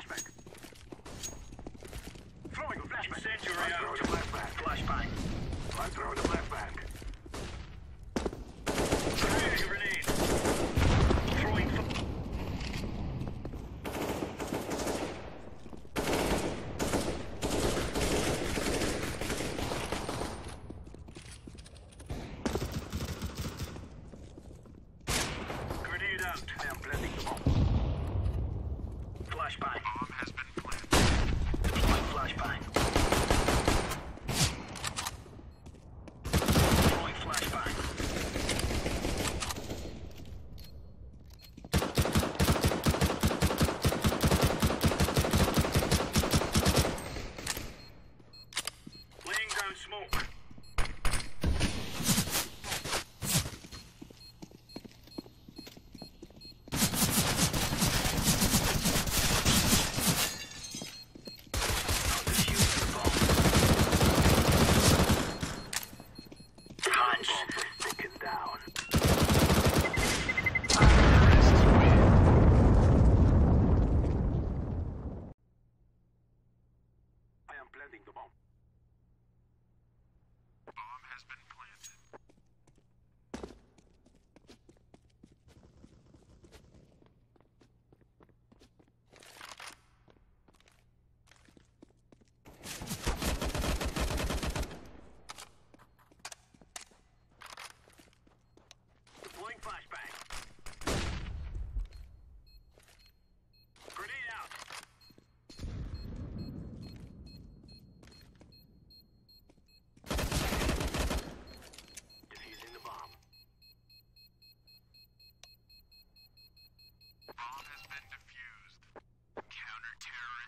flashbang. Throwing a flashbang. Incendiary out. Flashbang. Flashbang. I'm throwing a flashbang.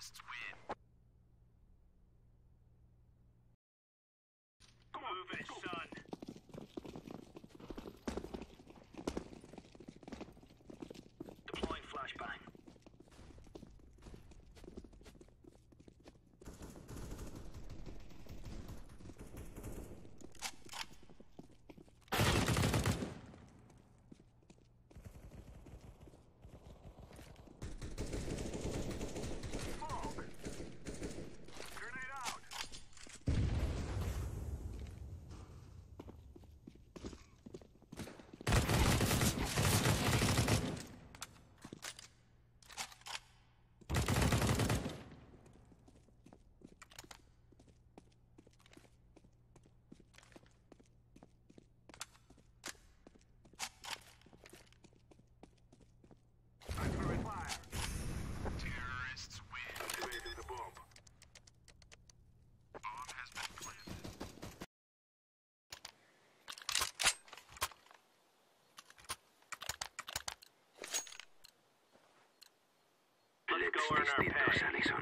Fascists win. These loose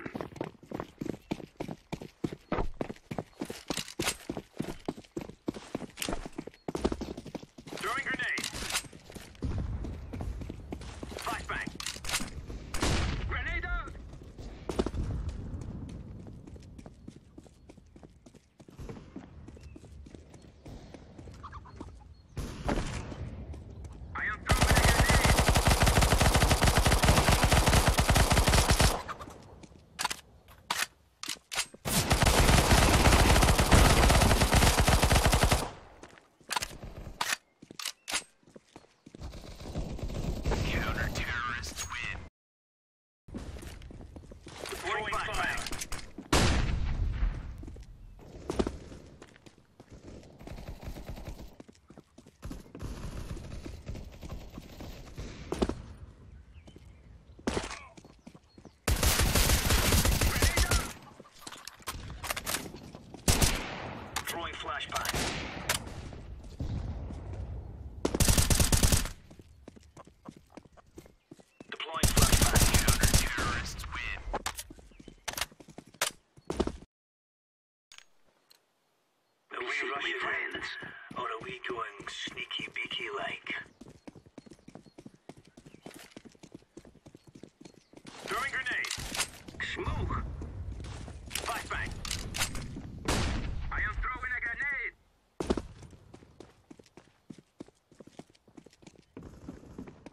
sneaky beaky like. Throwing grenade. Smoke. Flashbang. I am throwing a grenade.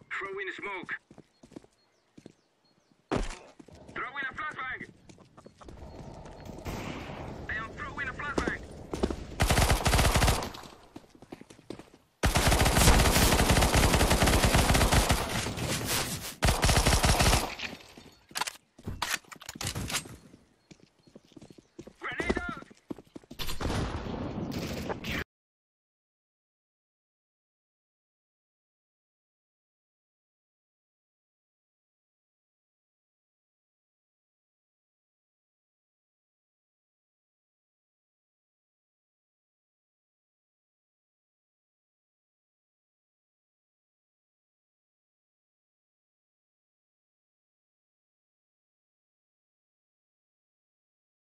Throwing smoke.